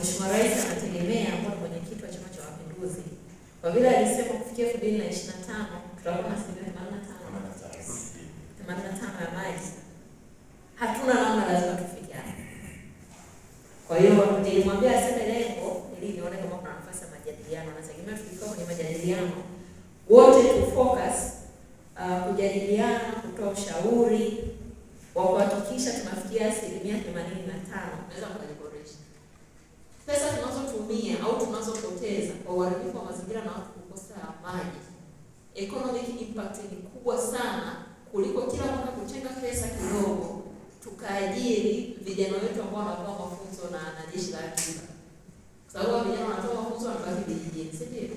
Mheshimiwa Rais anategemea kuwa mwenyekiti wa Chama cha Mapinduzi, kwa vile alisema kufikia elfu mbili na ishirini na tano tutakuwa na asilimia themanini na tano themanini na tano ya maji. Hatuna namna, lazima tufike hapo. Kwa hiyo nilimwambia aseme lengo ili nione kama kuna nafasi ya majadiliano. Nategemea tukikaa kwenye majadiliano wote tu focus uh, kujadiliana, kutoa ushauri wa kuhakikisha tunafikia asilimia themanini na tano tunaweza kujiboresha. Pesa tunazotumia au tunazopoteza kwa uharibifu wa mazingira na watu kukosa maji, economic impact ni kubwa sana kuliko kila mwaka kuchenga pesa kidogo tukaajiri vijana wetu ambao wanapewa mafunzo na na jeshi la akiba, kwa sababu vijana wanatoa mafunzo wanabaki vijijini, si ndio?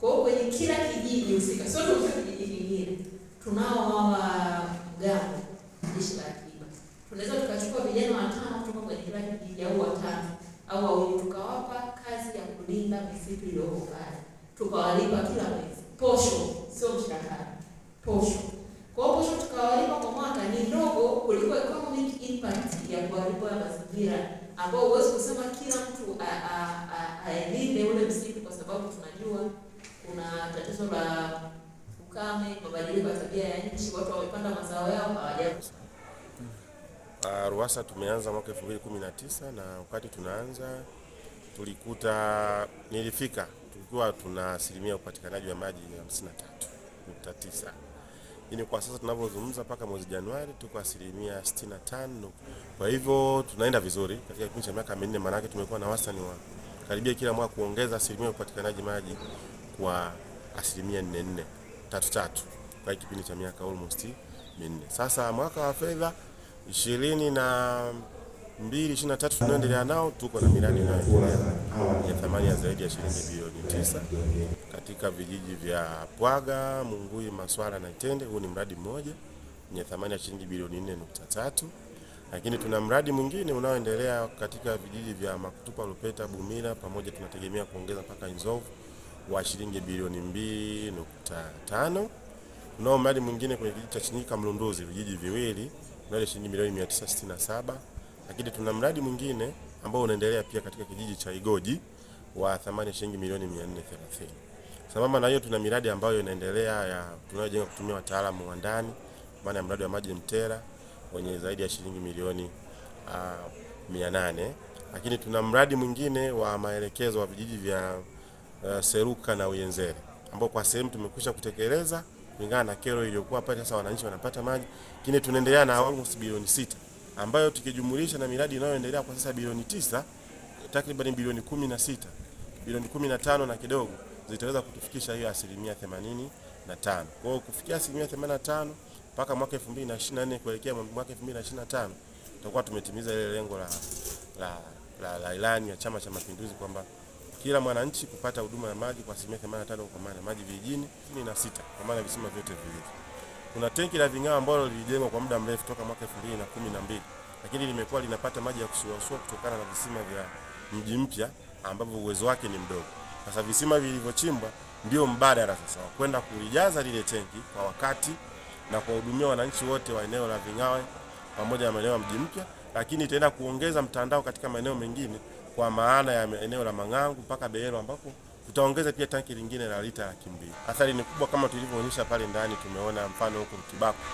Kwa hiyo kwenye kila kijiji husika, sio tu kijiji kingine, tunao hawa mgambo jeshi la akiba. Tunaweza tukachukua vijana watano kutoka kwenye kila kijiji au watatu au wawili, tukawapa kazi ya kulinda misitu iliyoko pale, tukawalipa kila mwezi. Posho, sio mshahara, posho. Kwa posho tukawalipa kwa mwaka ni ndogo kuliko economic impact ya kuharibu ya mazingira, ambao huwezi kusema kila mtu aelinde ule msitu, kwa sababu tunajua kuna tatizo la ukame, mabadiliko ya tabia ya nchi, watu wamepanda mazao yao hawaja Uh, RUWASA tumeanza mwaka 2019 na wakati tunaanza tulikuta nilifika tulikuwa tuna asilimia upatikanaji wa maji 53.9. Lakini kwa sasa tunavyozungumza mpaka mwezi Januari tuko asilimia 65. Kwa hivyo tunaenda vizuri katika kipindi cha miaka minne, maanake tumekuwa na wastani wa karibia kila mwaka kuongeza asilimia upatikanaji maji kwa asilimia 4 4 tatu tatu kwa kipindi cha miaka almost minne. Sasa mwaka wa fedha ishirini na mbili ishirini na tatu tunaendelea nao, tuko na miradi inayoendelea ya thamani ya zaidi ya shilingi bilioni tisa katika vijiji vya Pwaga, Mungui, Maswala na Itende. Huu ni mradi mmoja wenye thamani ya shilingi bilioni nne nukta tatu lakini tuna mradi mwingine unaoendelea katika vijiji vya Makutupa, Lupeta, Bumila pamoja, tunategemea kuongeza mpaka Inzovu wa shilingi bilioni mbili nukta tano. Tunao mradi mwingine kwenye kijiji cha Chinyika Mlunduzi, vijiji viwili mradi shilingi milioni 967, lakini tuna mradi mwingine ambao unaendelea pia katika kijiji cha Igoji wa thamani shilingi milioni 430. Sambamba na hiyo tuna miradi ambayo inaendelea ya tunayojenga kutumia wataalamu wa ndani, maana ya mradi wa maji Mtera wenye zaidi ya shilingi milioni uh, 800, lakini tuna mradi mwingine wa maelekezo wa vijiji vya uh, Seruka na Uyenzere ambao kwa sehemu tumekwisha kutekeleza kulingana na kero iliyokuwa pale. Sasa wananchi wanapata maji, lakini tunaendelea na almost bilioni sita ambayo tukijumulisha na miradi inayoendelea kwa sasa bilioni tisa, takriban bilioni kumi na sita, bilioni kumi na tano na kidogo zitaweza kutufikisha hiyo asilimia themanini na tano. Kwa hiyo kufikia asilimia themanini na tano mpaka mwaka 2024 kuelekea mwaka 2025 tutakuwa tumetimiza ile lengo la, la, la, la ilani ya Chama cha Mapinduzi kwamba kila mwananchi kupata huduma ya maji kwa asilimia 85 kwa maana maji vijijini na sita kwa maana visima vyote viwili. Kuna tenki la Ving'ao ambalo lilijengwa kwa muda mrefu toka mwaka 2012 lakini limekuwa linapata maji ya kusuasua kutokana na visima vya mji mpya ambavyo uwezo wake ni mdogo. Sasa visima vilivyochimbwa ndio mbadala sasa wa kwenda kulijaza lile tenki kwa wakati na kuwahudumia wananchi wote wa eneo la Ving'awe pamoja na maeneo ya mji mpya, lakini itaenda kuongeza mtandao katika maeneo mengine kwa maana ya eneo la Mang'angu mpaka Beero ambapo tutaongeza pia tanki lingine la lita laki mbili. Athari ni kubwa kama tulivyoonyesha pale ndani. Tumeona mfano huko Kibakwe.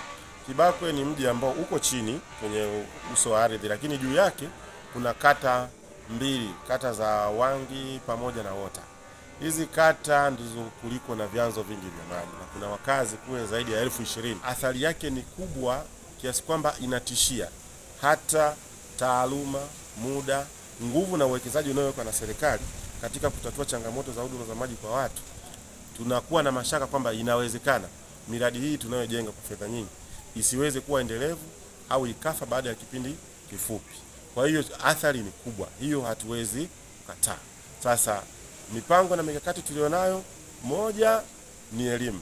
Kibakwe ni mji ambao uko chini kwenye uso wa ardhi, lakini juu yake kuna kata mbili, kata za Wangi pamoja na Wota. Hizi kata ndizo kuliko na vyanzo vingi vya maji na kuna wakazi kule zaidi ya elfu ishirini. Athari yake ni kubwa kiasi kwamba inatishia hata taaluma, muda nguvu na uwekezaji unaowekwa na serikali katika kutatua changamoto za huduma za maji kwa watu, tunakuwa na mashaka kwamba inawezekana miradi hii tunayojenga kwa fedha nyingi isiweze kuwa endelevu au ikafa baada ya kipindi kifupi. Kwa hiyo athari ni kubwa, hiyo hatuwezi kukataa. Sasa mipango na mikakati tulionayo, moja ni elimu.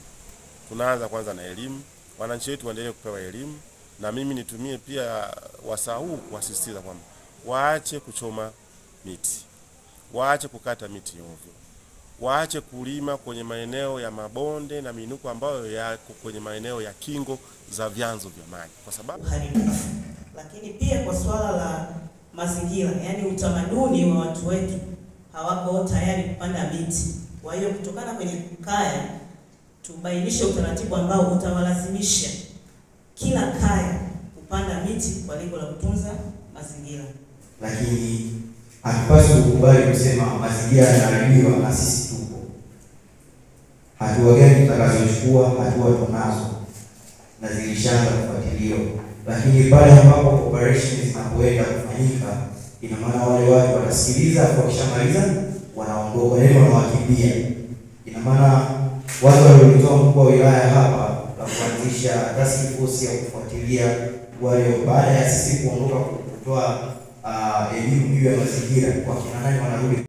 Tunaanza kwanza na elimu, wananchi wetu waendelee kupewa elimu, na mimi nitumie pia wasaa huu kuwasisitiza kwamba waache kuchoma miti, waache kukata miti ovyo, waache kulima kwenye maeneo ya mabonde na minuko ambayo yako kwenye maeneo ya kingo za vyanzo vya maji, kwa sababu. Lakini pia kwa swala la mazingira, yaani utamaduni wa watu wetu hawako tayari kupanda miti. Kwa hiyo kutokana kwenye kaya, tubainishe utaratibu ambao utawalazimisha kila kaya kupanda miti kwa lengo la kutunza mazingira. lakini hatupaswi kukubali kusema mazingira yanaharibiwa na sisi tupo. Hatua gani tutakazochukua? Hatua tunazo na zilishaanza kufuatiliwa, lakini pale ambapo operation zinapoenda kufanyika, ina maana wale watu watasikiliza, wakishamaliza wanaondoka, yaani wanawakimbia. Ina maana watu walioitoa mkuu wa wilaya hapa la kuanzisha task force ya kufuatilia wale baada ya sisi kuondoka kutoa ah, elimu juu ya mazingira, wakina nani wanarudi